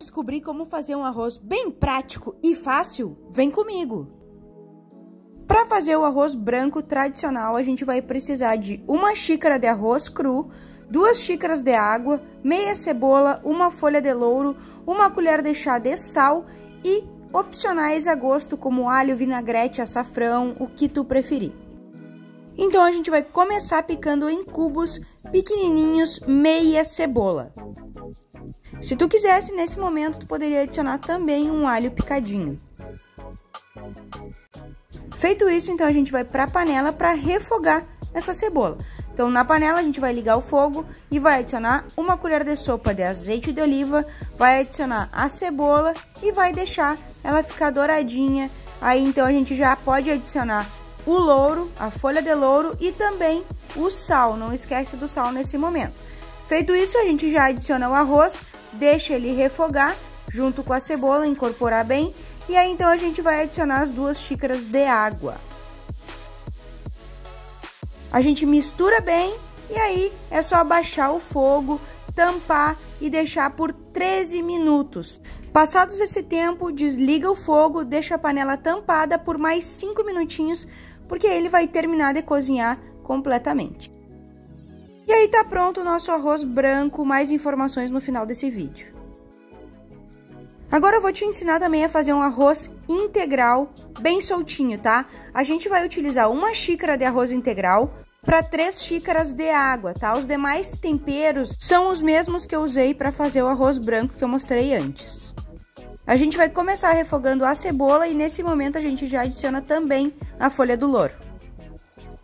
Descobrir como fazer um arroz bem prático e fácil? Vem comigo! Para fazer o arroz branco tradicional, a gente vai precisar de uma xícara de arroz cru, duas xícaras de água, meia cebola, uma folha de louro, uma colher de chá de sal e opcionais a gosto como alho, vinagrete, açafrão, o que tu preferir. Então a gente vai começar picando em cubos pequenininhos meia cebola. Se tu quisesse, nesse momento, tu poderia adicionar também um alho picadinho. Feito isso, então a gente vai para a panela para refogar essa cebola. Então, na panela, a gente vai ligar o fogo e vai adicionar uma colher de sopa de azeite de oliva, vai adicionar a cebola e vai deixar ela ficar douradinha. Aí, então, a gente já pode adicionar o louro, a folha de louro e também o sal. Não esquece do sal nesse momento. Feito isso, a gente já adiciona o arroz, deixa ele refogar junto com a cebola, incorporar bem. E aí, então, a gente vai adicionar as duas xícaras de água. A gente mistura bem e aí é só abaixar o fogo, tampar e deixar por 13 minutos. Passados esse tempo, desliga o fogo, deixa a panela tampada por mais 5 minutinhos, porque ele vai terminar de cozinhar completamente. E aí tá pronto o nosso arroz branco, mais informações no final desse vídeo. Agora eu vou te ensinar também a fazer um arroz integral, bem soltinho, tá? A gente vai utilizar uma xícara de arroz integral, para 3 xícaras de água, tá? Os demais temperos são os mesmos que eu usei para fazer o arroz branco que eu mostrei antes. A gente vai começar refogando a cebola e nesse momento a gente já adiciona também a folha do louro.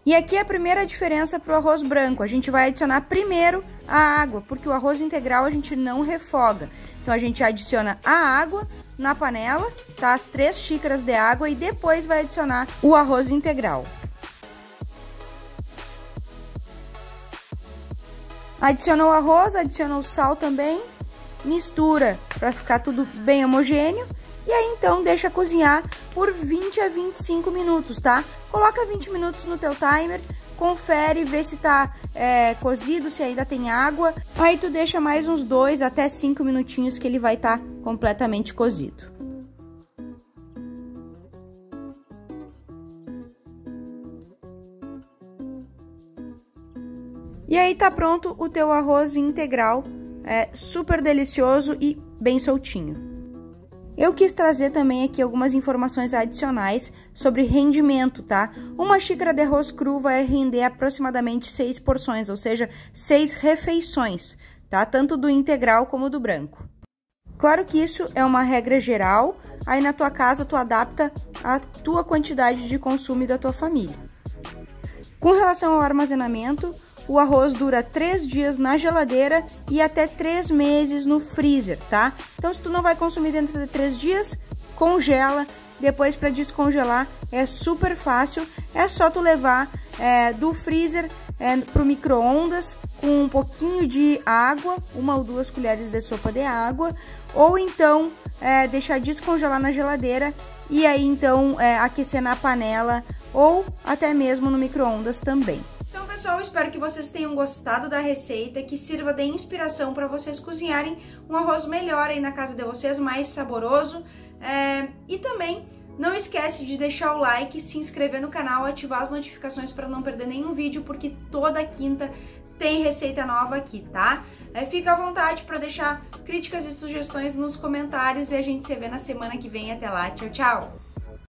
E aqui é a primeira diferença para o arroz branco, a gente vai adicionar primeiro a água, porque o arroz integral a gente não refoga. Então a gente adiciona a água na panela, tá? As 3 xícaras de água e depois vai adicionar o arroz integral. Adiciona o arroz, adiciona o sal também, mistura para ficar tudo bem homogêneo e aí então deixa cozinhar por 20 a 25 minutos, tá? Coloca 20 minutos no teu timer, confere, vê se tá é, cozido, se ainda tem água. Aí tu deixa mais uns 2 até 5 minutinhos que ele vai estar tá completamente cozido. E aí tá pronto o teu arroz integral, é super delicioso e bem soltinho. Eu quis trazer também aqui algumas informações adicionais sobre rendimento, tá? Uma xícara de arroz cru vai render aproximadamente 6 porções, ou seja, 6 refeições, tá? Tanto do integral como do branco. Claro que isso é uma regra geral, aí na tua casa tu adapta a tua quantidade de consumo da tua família. Com relação ao armazenamento, o arroz dura 3 dias na geladeira e até 3 meses no freezer, tá? Então, se tu não vai consumir dentro de 3 dias, congela. Depois, para descongelar, é super fácil. É só tu levar é, do freezer é, para o micro-ondas com um pouquinho de água, uma ou duas colheres de sopa de água, ou então é, deixar descongelar na geladeira e aí então é, aquecer na panela ou até mesmo no micro-ondas também. Pessoal, espero que vocês tenham gostado da receita, que sirva de inspiração para vocês cozinharem um arroz melhor aí na casa de vocês, mais saboroso. É, e também não esquece de deixar o like, se inscrever no canal, ativar as notificações para não perder nenhum vídeo, porque toda quinta tem receita nova aqui, tá? É, fica à vontade para deixar críticas e sugestões nos comentários e a gente se vê na semana que vem. Até lá, tchau, tchau!